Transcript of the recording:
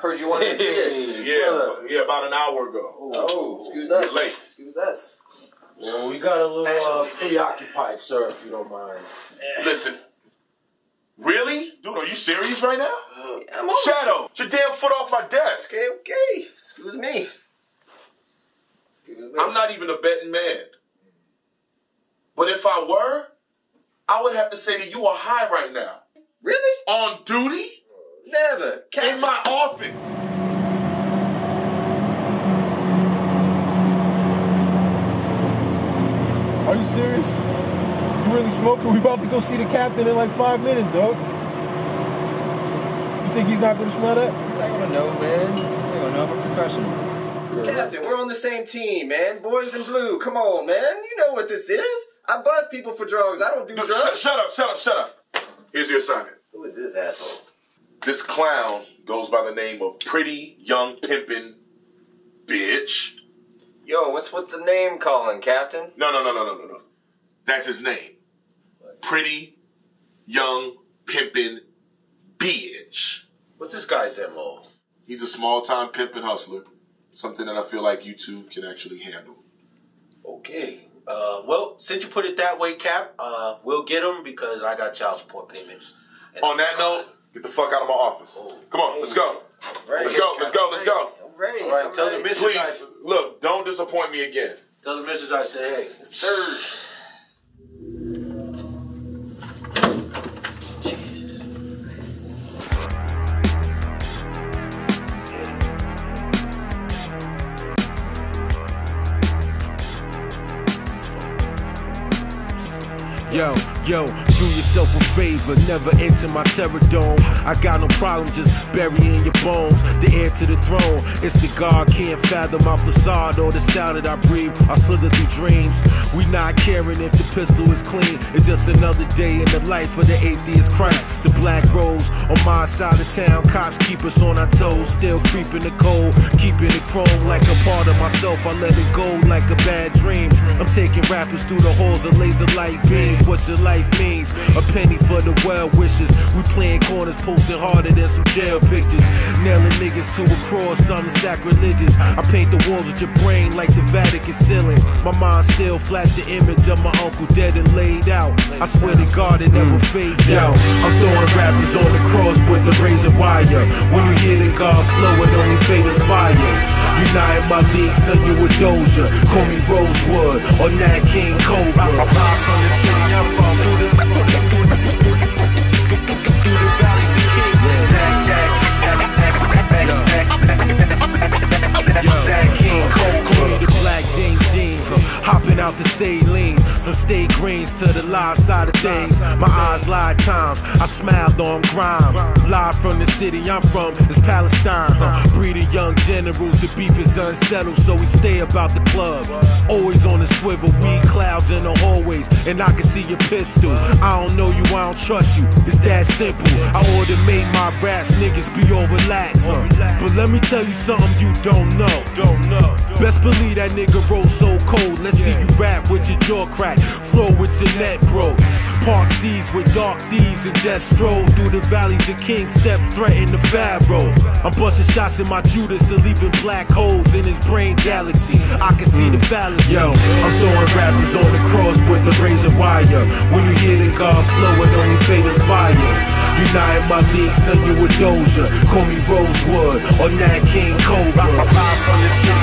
heard you wanted to see us. Yeah, yeah, about an hour ago. Oh, excuse us. Late. Excuse us. Well, we got a little uh, preoccupied, sir, if you don't mind. Listen. Really? Dude, are you serious right now? I'm on. Shadow, get your damn foot off my desk. Okay, okay. Excuse me. Excuse me. I'm not even a betting man. But if I were, I would have to say that you are high right now. Really? On duty? Never. Captain. In my office. Are you serious? You really smoking? We about to go see the captain in like five minutes, dog. You think he's not gonna smell that? He's not gonna know, man. He's not gonna know. I'm a professional. Captain, we're on the same team, man. Boys in blue. Come on, man. You know what this is. I buzz people for drugs. I don't do Dude, drugs. shut, shut up, shut up, shut up. Here's your assignment. Who is this asshole? This clown goes by the name of Pretty Young Pimpin' Bitch. Yo, what's with the name calling, Captain? No, no, no, no, no, no, no. That's his name. Pretty Young Pimpin' Bitch. What's this guy's MO? He's a small time pimpin' hustler. Something that I feel like you two can actually handle. Okay. Uh, well, since you put it that way, Cap, uh, we'll get him because I got child support payments. And On that note, get the fuck out of my office. Come on, let's go. Right. Let's go, let's go, let's go. I'm ready. All right, I'm tell the ready. missus I, Please, look, don't disappoint me again. tell the missus I said, hey. Sir. Yo, yo, do yourself a favor, never enter my terror dome. I got no problem just burying your bones. The heir to the throne, it's the God can't fathom my facade or the style that I breathe. I slither through dreams. We not caring if the pistol is clean. It's just another day in the life of the atheist Christ. The black rose on my side of town, cops keep us on our toes. Still creeping the cold, keeping it chrome like a part of myself. I let it go like a bad dream. I'm taking rappers through the halls of laser light beams. What your life means, a penny for the well wishes. We playing corners, posting harder than some jail pictures. Nailing niggas to a cross, something sacrilegious. I paint the walls with your brain like the Vatican ceiling. My mind still flash the image of my uncle dead and laid out. I swear to God, it never mm. fades out. I'm throwing rappers on the cross with the razor wire. When you hear the God flow, it only favors fire. United my league, son, you a doja. Call me Rozewood or Nat King Cobra. Out the saline, from state greens to the live side of things. My eyes lied times, I smiled on grime. Live from the city I'm from, is Palestine. Huh? Breeding young generals, the beef is unsettled, so we stay about the clubs. Always on the swivel, weed clouds in the hallways, and I can see your pistol. I don't know you, I don't trust you. It's that simple. I order made my raps, niggas be all relaxed. Huh? But let me tell you something you don't know. Don't know. Best believe that nigga roll so cold. Let's see you rap with your jaw crack. Flow with your net, bro. Park seeds with dark D's and just stroll through the valleys of King Steps, threaten the Pharaoh. I'm busting shots in my Judas and leaving black holes in his brain galaxy. I can see the fallacy. Yo, I'm throwing rappers on the cross with the razor wire. When you hear the God flow, it only favors fire. United my league, son, you a doja. Call me Rozewood or Nat King Cobra. I'm from the city